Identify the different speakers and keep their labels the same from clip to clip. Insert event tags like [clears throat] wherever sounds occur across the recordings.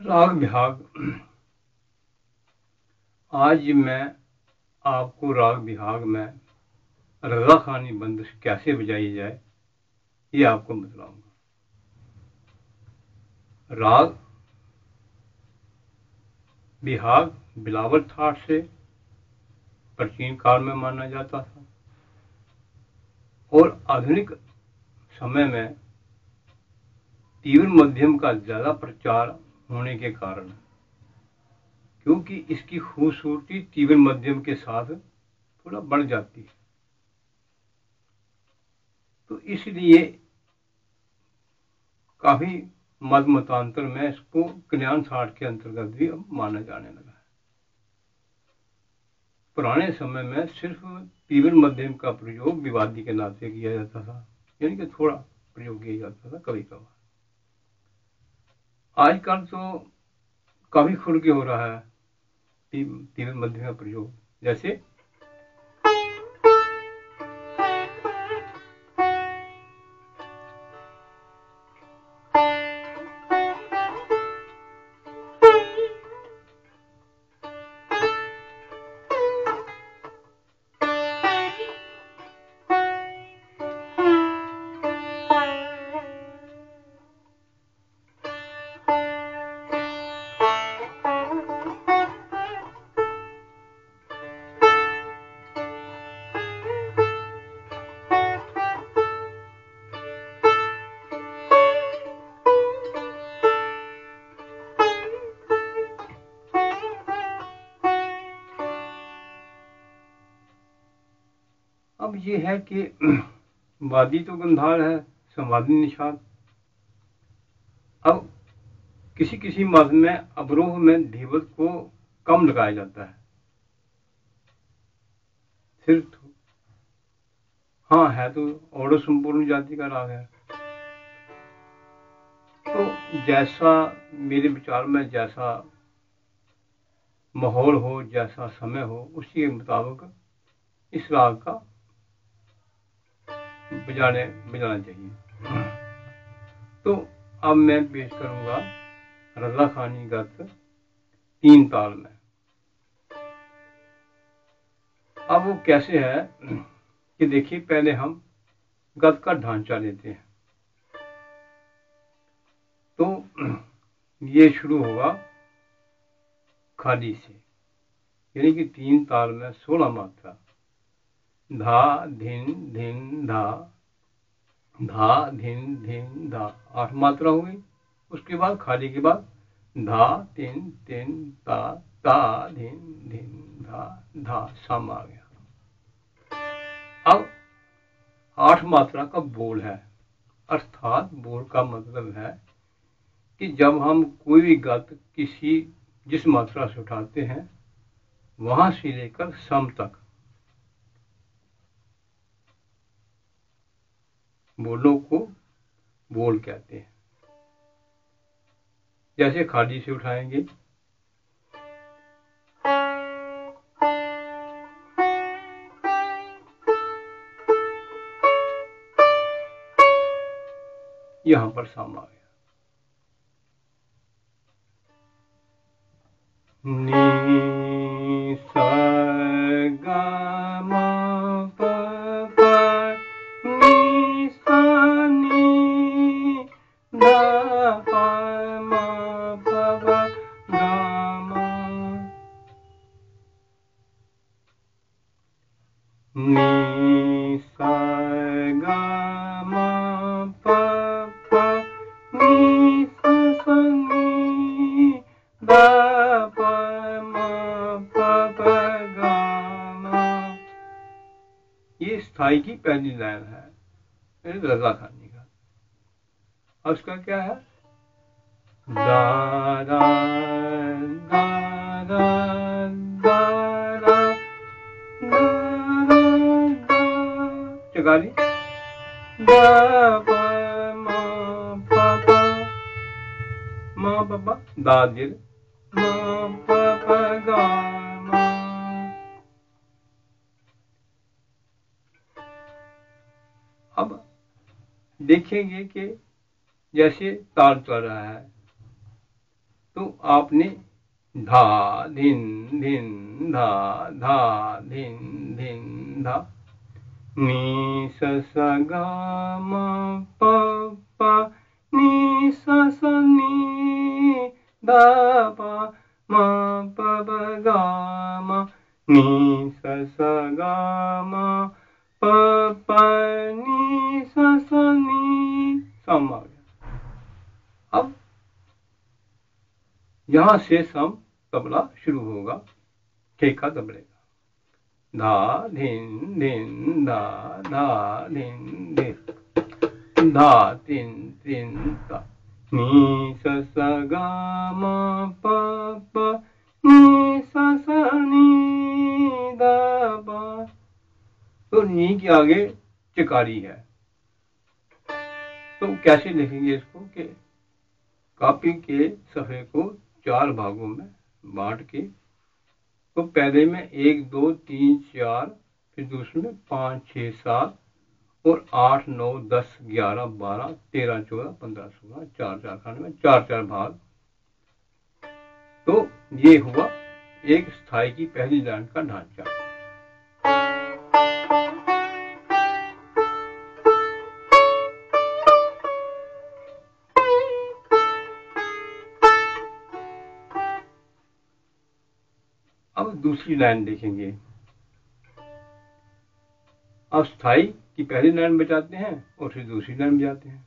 Speaker 1: राग विहाग आज मैं आपको राग विहाग में रजा खानी बंदिश कैसे बजाई जाए, ये आपको बतलाऊँगा। राग विभाग बिलावल ठाट से प्राचीन काल में माना जाता था और आधुनिक समय में तीव्र मध्यम का ज़्यादा प्रचार होने के कारण। क्योंकि इसकी खूबसूरती तीव्र मध्यम के साथ थोड़ा बढ़ जाती है। तो इसलिए काफ़ी मत मतांतर में इसको कल्याण साठ के अंतर्गत भी अब माना जाने लगा है। पुराने समय में सिर्फ़ तीव्र मध्यम का प्रयोग विवादी के नाते किया जाता था, यानी कि थोड़ा प्रयोग किया जाता था कभी कभार आजकल तो काफ़ी खुल के हो रहा है तीन मध्य का प्रयोग। जैसे अब ये है कि [clears throat] वादी तो गंधार है, संवादी निषाद। अब किसी किसी मत में, अवरोह में धीवत को कम लगाया जाता है। सिर्फ़ हाँ है तो और संपूर्ण जाति का राग है। तो जैसा मेरे विचार में जैसा माहौल हो, जैसा समय हो, उसी के मुताबिक इस राग का बजाने, बजाना चाहिए। तो अब मैं पेश करूँगा रजा खानी गत तीन ताल में। अब वो कैसे है कि देखिए, पहले हम गत का ढांचा लेते हैं। तो ये शुरू होगा खाली से, यानी कि तीन ताल में सोलह मात्रा। धा धिन धिन धा। धा धिन धिन धा। आठ मात्रा हो गई। उसके बाद खाली के बाद धा तिन तिन ता ता धिन धिन धा धा सम आ गया। अब आठ मात्रा का बोल है। अर्थात बोल का मतलब है कि जब हम कोई भी गत किसी जिस मात्रा से उठाते हैं, वहाँ से लेकर सम तक बोलों को बोल कहते हैं। जैसे खाली से उठाएँगे। यहाँ पर साम आ गया। नी स्थायी की पहली लाइन है। रजा खानी का और उसका क्या है? दारा दारा चगाली माँ पापा दादिर माँ पापा गा। देखेंगे कि जैसे ताल चल रहा है तो आपने धा, धिन धिन, धा धा, धिन धिन, धा। नी स, ग, म, प प। नी स, नी, ध यहाँ से सम तबला शुरू होगा, ठेका तबले का धा धिन धिन धा धा धिन धिन। धा तिन तिन, ता। नी स स ग, म, प प। नी स स नी, द प तो नी के आगे चिकारी है। तो कैसे लिखेंगे इसको कि कॉपी के सफे को चार भागों में बांट के तो पहले में एक, दो, तीन, चार, फिर दूसरे में पाँच छः सात और आठ, नौ, दस, ग्यारह, बारह, तेरह, चौदह, पंद्रह, सोलह, चार चार खाने में चार चार भाग। तो ये हुआ एक स्थायी की पहली लाइन का ढांचा। दूसरी लाइन देखेंगे। अस्थाई की पहली लाइन बजाते हैं और फिर दूसरी लाइन बजाते हैं।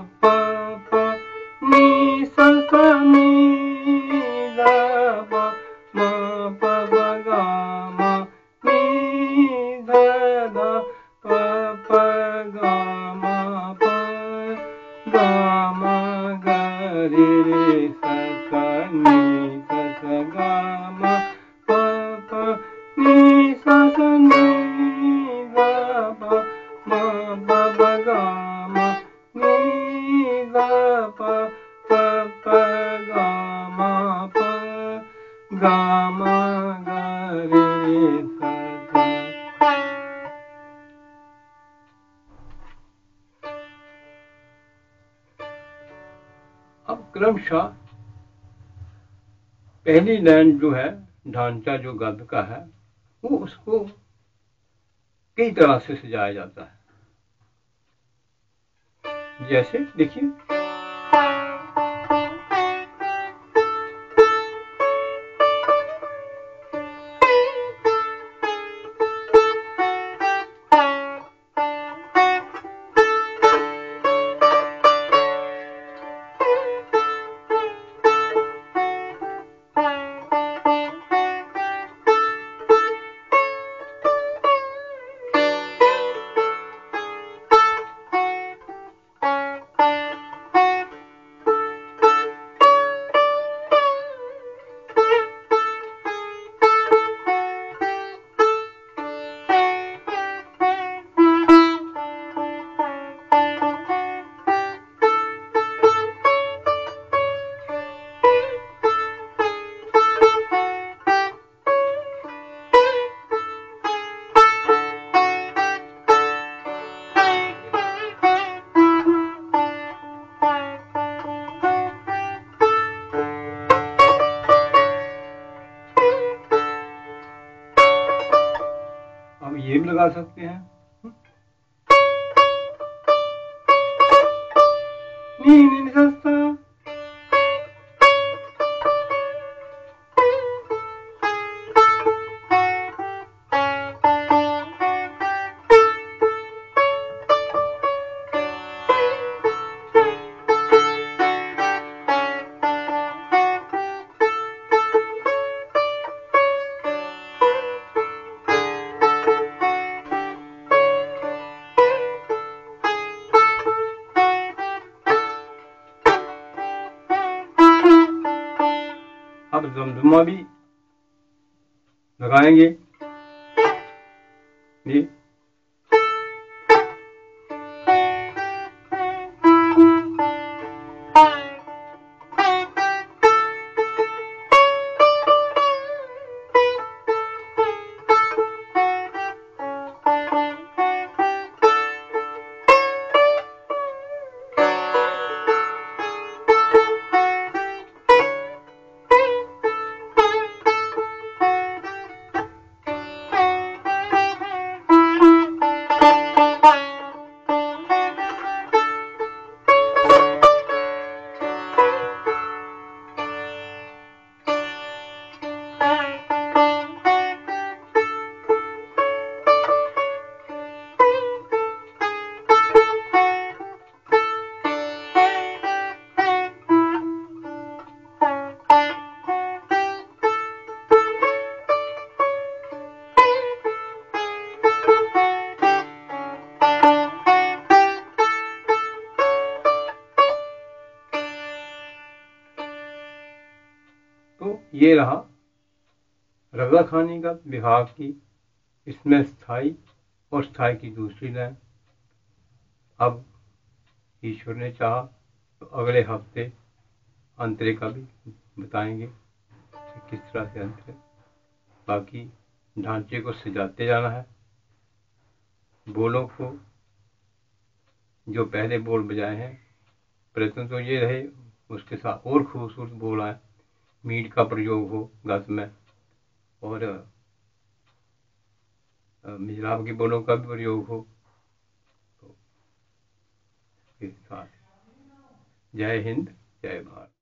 Speaker 1: प प नी सा सा नी क्रमशः पहली लाइन जो है, ढांचा जो गद्य का है, वो उसको कई तरह से सजाया जाता है? जैसे, देखिए। लगा सकते हैं। अब जमजमा भी लगाएँगे। ये रहा रजा खानी का विभाग की, इसमें स्थायी और स्थायी की दूसरी लाइन। अब ईश्वर ने चाहा तो अगले हफ़्ते अंतरे का भी बताएँगे कि किस तरह से अंतर। बाकी ढांचे को सजाते जाना है। बोलों को जो पहले बोल बजाए हैं, प्रयत्न तो ये रहे, उसके साथ और खूबसूरत बोल आए। मीट का प्रयोग हो गस में। और मिजराब के बोलों का भी प्रयोग हो। तो साथ। जय हिंद, जय भारत।